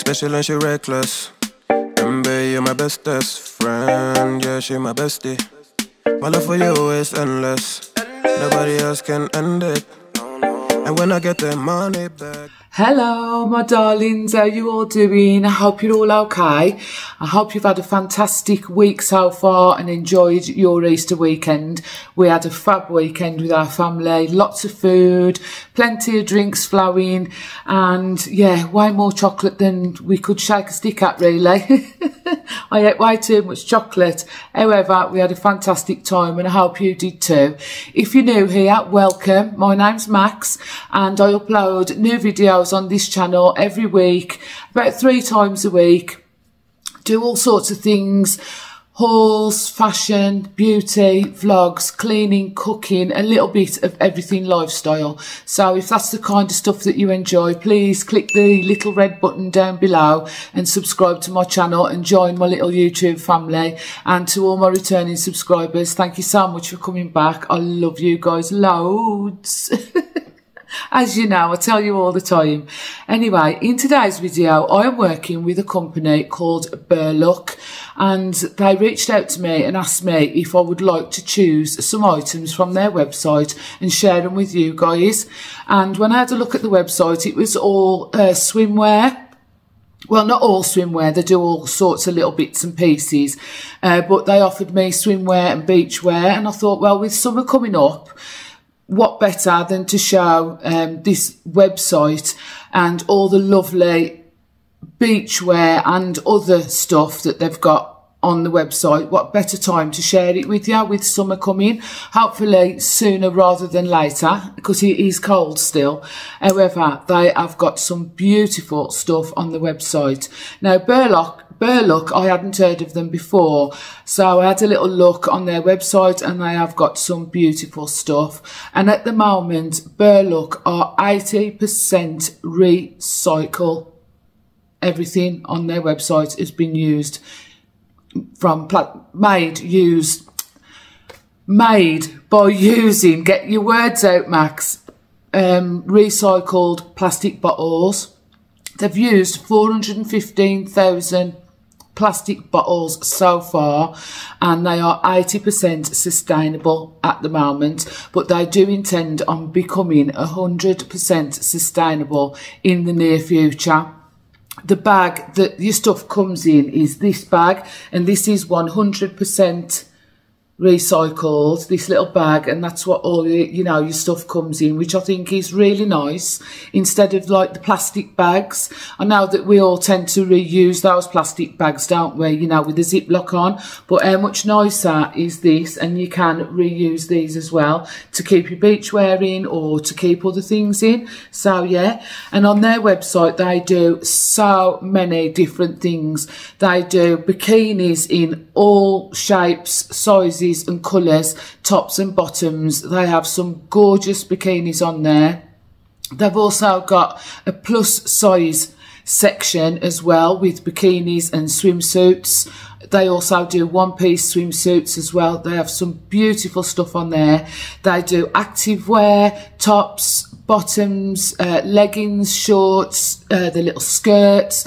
special and she reckless. Remember, you're my bestest friend. Yeah, she my bestie. My love for you is endless. Nobody else can end it. And when I get the money back. Hello, my darlings. How you all doing? I hope you're all okay. I hope you've had a fantastic week so far and enjoyed your Easter weekend. We had a fab weekend with our family. Lots of food, plenty of drinks flowing, and yeah, why more chocolate than we could shake a stick at, really. I ate way too much chocolate. However, we had a fantastic time and I hope you did too. If you're new here, welcome. My name's Max and I upload new videos on this channel every week, about three times a week. Do all sorts of things hauls, fashion, beauty, vlogs, cleaning, cooking, a little bit of everything lifestyle. So if that's the kind of stuff that you enjoy, please click the little red button down below and subscribe to my channel and join my little YouTube family. And to all my returning subscribers, thank you so much for coming back. I love you guys loads. as you know, I tell you all the time. Anyway, in today's video, I am working with a company called Berlook and they reached out to me and asked me if I would like to choose some items from their website and share them with you guys. And when I had a look at the website, it was all uh, swimwear well, not all swimwear, they do all sorts of little bits and pieces, uh, but they offered me swimwear and beachwear, and I thought, well, with summer coming up, what better than to show um, this website and all the lovely beachwear and other stuff that they've got on the website. What better time to share it with you with summer coming? Hopefully sooner rather than later because it is cold still. However, they have got some beautiful stuff on the website. Now, Berlook Berlook, I hadn't heard of them before. So I had a little look on their website and they have got some beautiful stuff. And at the moment, Berlook are 80% recycle. Everything on their website has been used from made, used, made by using, get your words out, Max, um, recycled plastic bottles. They've used 415,000 plastic bottles so far and they are 80% sustainable at the moment but they do intend on becoming 100% sustainable in the near future. The bag that your stuff comes in is this bag and this is 100% recycled this little bag and that's what all your, you know your stuff comes in which I think is really nice instead of like the plastic bags. I know that we all tend to reuse those plastic bags don't we you know with the ziplock on but how much nicer is this and you can reuse these as well to keep your beachwear in or to keep other things in. So yeah and on their website they do so many different things. They do bikinis in all shapes sizes and colours, tops and bottoms. They have some gorgeous bikinis on there. They've also got a plus size section as well with bikinis and swimsuits. They also do one piece swimsuits as well. They have some beautiful stuff on there. They do active wear, tops, bottoms, uh, leggings, shorts, uh, the little skirts.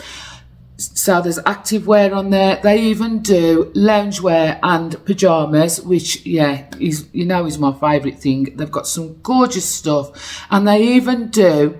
So there's active wear on there. They even do loungewear and pyjamas, which, yeah, is you know is my favourite thing. They've got some gorgeous stuff. And they even do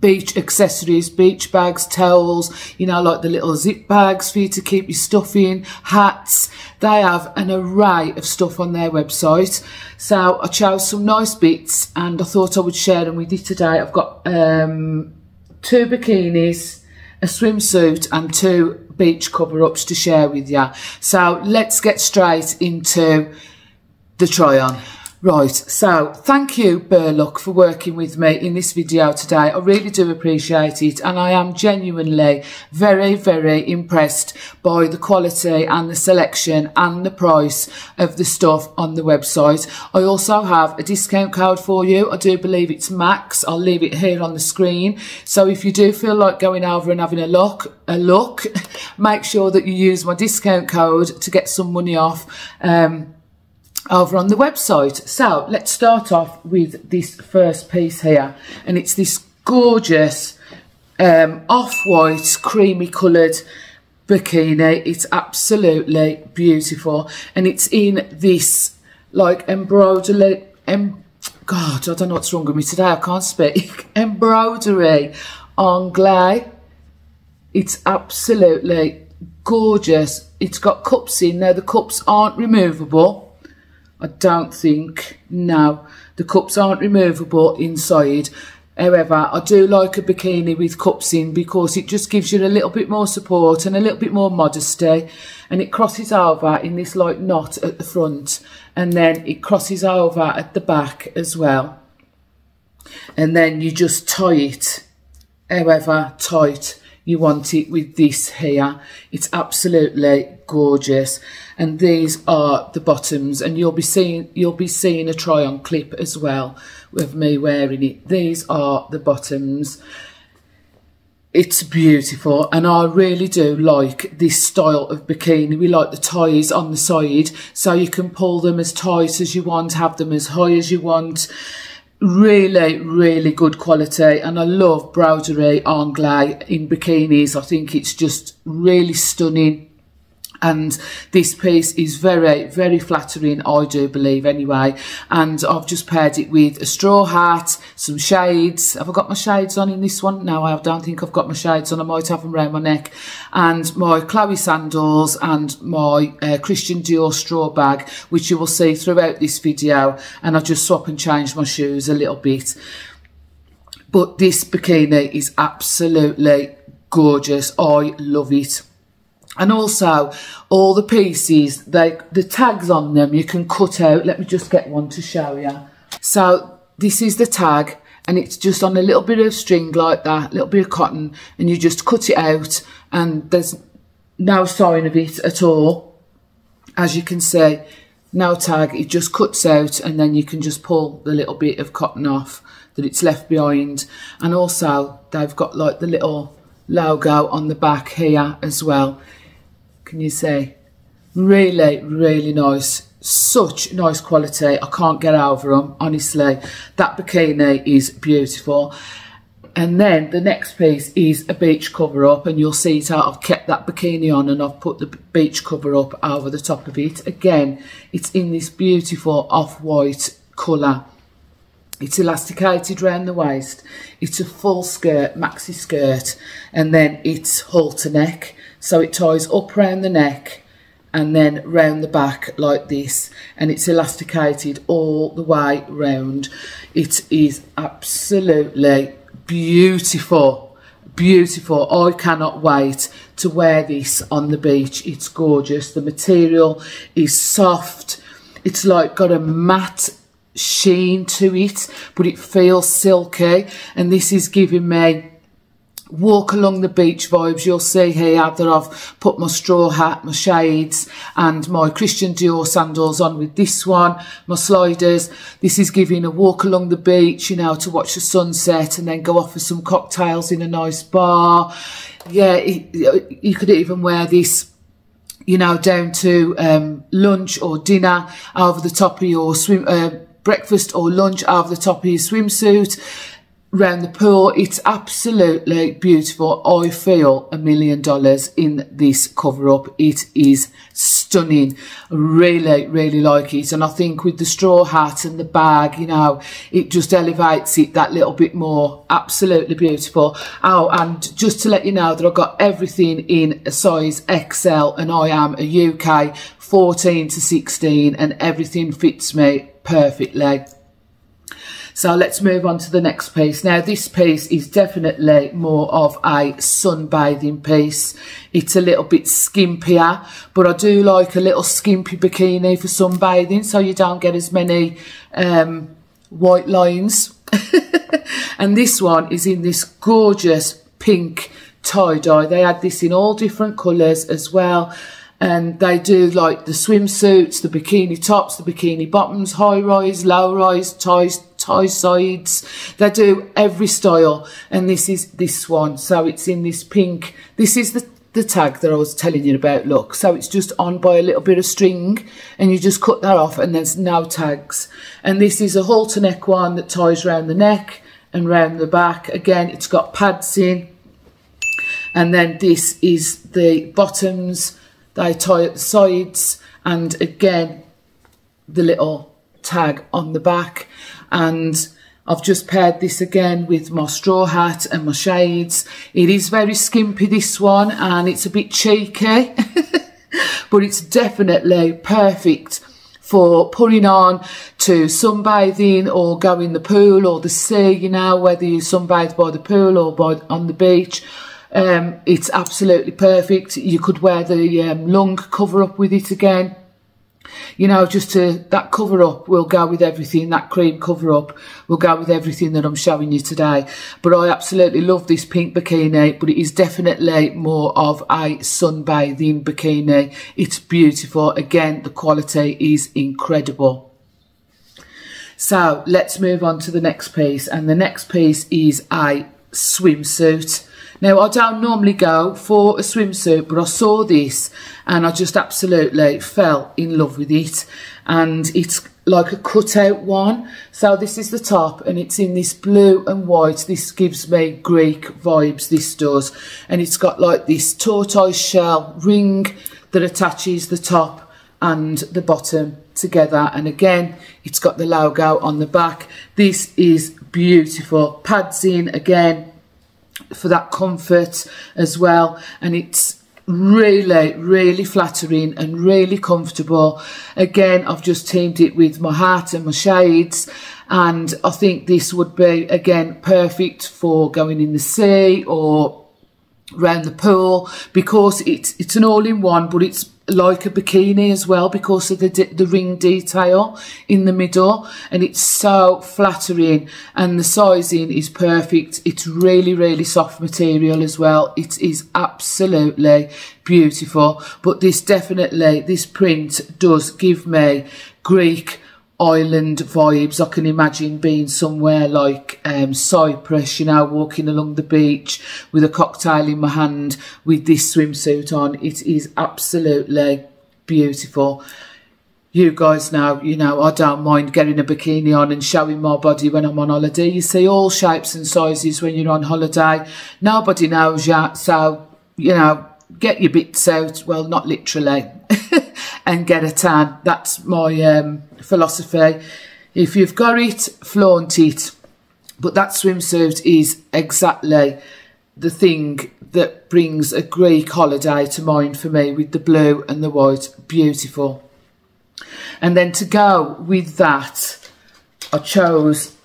beach accessories, beach bags, towels, you know, like the little zip bags for you to keep your stuff in, hats. They have an array of stuff on their website. So I chose some nice bits and I thought I would share them with you today. I've got um, two bikinis, a swimsuit and two beach cover-ups to share with you. So let's get straight into the try on. Right, so thank you Berlook for working with me in this video today. I really do appreciate it and I am genuinely very, very impressed by the quality and the selection and the price of the stuff on the website. I also have a discount code for you. I do believe it's Max. I'll leave it here on the screen. So if you do feel like going over and having a look, a look, make sure that you use my discount code to get some money off. Um, over on the website. So let's start off with this first piece here. And it's this gorgeous um, off-white, creamy coloured bikini. It's absolutely beautiful. And it's in this like embroidery, em God, I don't know what's wrong with me today. I can't speak. embroidery anglais. It's absolutely gorgeous. It's got cups in. Now, the cups aren't removable. I don't think. No, the cups aren't removable inside. However, I do like a bikini with cups in because it just gives you a little bit more support and a little bit more modesty. And it crosses over in this like knot at the front. And then it crosses over at the back as well. And then you just tie it however tight you want it with this here. It's absolutely gorgeous. And these are the bottoms and you'll be seeing you'll be seeing a try on clip as well with me wearing it. These are the bottoms. It's beautiful and I really do like this style of bikini. We like the ties on the side so you can pull them as tight as you want, have them as high as you want really really good quality and I love broderie anglaise in bikinis. I think it's just really stunning and this piece is very very flattering I do believe anyway. And I've just paired it with a straw hat some shades. Have I got my shades on in this one? No I don't think I've got my shades on. I might have them around my neck. And my Chloe sandals and my uh, Christian Dior straw bag which you will see throughout this video. And I just swap and change my shoes a little bit. But this bikini is absolutely gorgeous. I love it and also all the pieces they the tags on them you can cut out. Let me just get one to show you so this is the tag and it's just on a little bit of string like that a little bit of cotton and you just cut it out and there's no sign of it at all. As you can see no tag. It just cuts out and then you can just pull the little bit of cotton off that it's left behind. And also they've got like the little logo on the back here as well can you say? Really, really nice. Such nice quality. I can't get over them, honestly. That bikini is beautiful. And then the next piece is a beach cover up and you'll see out. I've kept that bikini on and I've put the beach cover up over the top of it. Again, it's in this beautiful off-white colour. It's elasticated around the waist. It's a full skirt, maxi skirt, and then it's halter neck. So it ties up round the neck and then round the back like this and it's elasticated all the way round. It is absolutely beautiful, beautiful. I cannot wait to wear this on the beach. It's gorgeous. The material is soft. It's like got a matte sheen to it, but it feels silky. And this is giving me walk along the beach vibes, you'll see here that I've put my straw hat, my shades and my Christian Dior sandals on with this one, my sliders. This is giving a walk along the beach, you know, to watch the sunset and then go off for some cocktails in a nice bar. Yeah, you could even wear this you know, down to um, lunch or dinner over the top of your swim, uh, breakfast or lunch over the top of your swimsuit round the pool. It's absolutely beautiful. I feel a million dollars in this cover up. It is stunning. Really, really like it. And I think with the straw hat and the bag, you know, it just elevates it that little bit more. Absolutely beautiful. Oh, and just to let you know that I've got everything in a size XL and I am a UK 14 to 16 and everything fits me perfectly. So let's move on to the next piece. Now this piece is definitely more of a sunbathing piece. It's a little bit skimpier, but I do like a little skimpy bikini for sunbathing so you don't get as many um, white lines. and this one is in this gorgeous pink tie-dye. They had this in all different colours as well and they do like the swimsuits, the bikini tops, the bikini bottoms, high rise, low rise, ties, tie sides. They do every style, and this is this one. So it's in this pink. This is the the tag that I was telling you about. Look, so it's just on by a little bit of string, and you just cut that off, and there's no tags. And this is a halter neck one that ties around the neck and round the back. Again, it's got pads in And then this is the bottoms, they tie at the sides, and again, the little tag on the back. And I've just paired this again with my straw hat and my shades. It is very skimpy, this one, and it's a bit cheeky, but it's definitely perfect for putting on to sunbathing or go in the pool or the sea, you know, whether you sunbathe by the pool or by on the beach. Um, it's absolutely perfect. You could wear the um, lung cover up with it again you know, just to, that cover up will go with everything, that cream cover up will go with everything that I'm showing you today. But I absolutely love this pink bikini, but it is definitely more of a sunbathing bikini. It's beautiful. Again, the quality is incredible. So let's move on to the next piece. And the next piece is a swimsuit. Now, I don't normally go for a swimsuit, but I saw this and I just absolutely fell in love with it. And it's like a cutout one. So this is the top and it's in this blue and white. This gives me Greek vibes, this does. And it's got like this tortoise shell ring that attaches the top and the bottom together. And again, it's got the logo on the back. This is beautiful. Pads in again for that comfort as well. And it's really, really flattering and really comfortable. Again, I've just teamed it with my hat and my shades. And I think this would be, again, perfect for going in the sea or around the pool because it's it's an all-in-one but it's like a bikini as well because of the the ring detail in the middle and it's so flattering and the sizing is perfect. It's really really soft material as well. It is absolutely beautiful. But this definitely this print does give me Greek island vibes. I can imagine being somewhere like um, Cyprus, you know, walking along the beach with a cocktail in my hand with this swimsuit on. It is absolutely beautiful. You guys know, you know, I don't mind getting a bikini on and showing my body when I'm on holiday. You see all shapes and sizes when you're on holiday. Nobody knows yet, so, you know, get your bits out. Well, not literally. and get a tan. That's my um, philosophy. If you've got it, flaunt it. But that swimsuit is exactly the thing that brings a Greek holiday to mind for me with the blue and the white. Beautiful. And then to go with that, I chose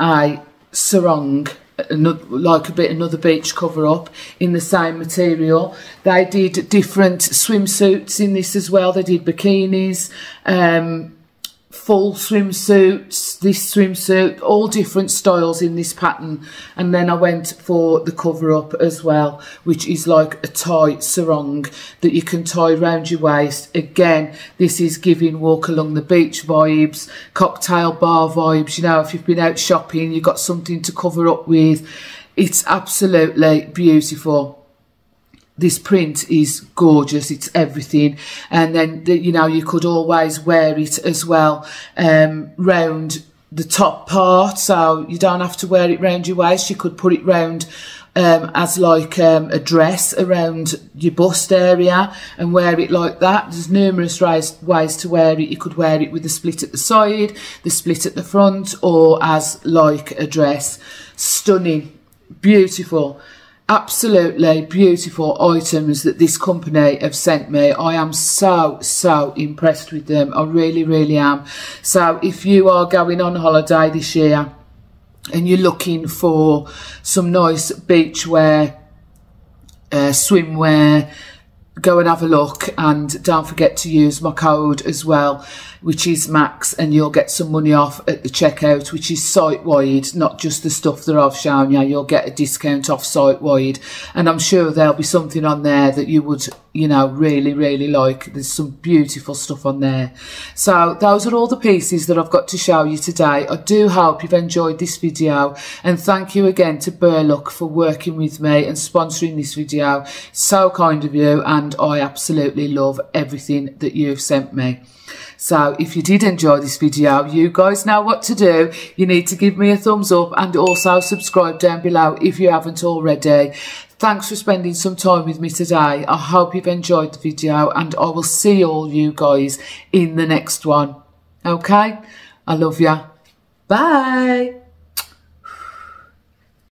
a sarong another, like a bit another beach cover up in the same material. They did different swimsuits in this as well. They did bikinis, um, full swimsuits, this swimsuit, all different styles in this pattern. And then I went for the cover up as well, which is like a tie sarong that you can tie around your waist. Again, this is giving walk along the beach vibes, cocktail bar vibes. You know, if you've been out shopping, you've got something to cover up with. It's absolutely beautiful this print is gorgeous it's everything and then the, you know you could always wear it as well um round the top part so you don't have to wear it round your waist you could put it round um, as like um, a dress around your bust area and wear it like that. There's numerous ways, ways to wear it. You could wear it with the split at the side, the split at the front, or as like a dress. Stunning, beautiful absolutely beautiful items that this company have sent me. I am so, so impressed with them. I really, really am. So if you are going on holiday this year and you're looking for some nice beachwear, uh, swimwear, go and have a look and don't forget to use my code as well which is max and you'll get some money off at the checkout which is site wide not just the stuff that I've shown you. You'll get a discount off site wide and I'm sure there'll be something on there that you would you know really really like. There's some beautiful stuff on there. So those are all the pieces that I've got to show you today. I do hope you've enjoyed this video and thank you again to Berlook for working with me and sponsoring this video. So kind of you and and I absolutely love everything that you've sent me. So if you did enjoy this video, you guys know what to do. You need to give me a thumbs up and also subscribe down below if you haven't already. Thanks for spending some time with me today. I hope you've enjoyed the video and I will see all you guys in the next one. Okay? I love you. Bye.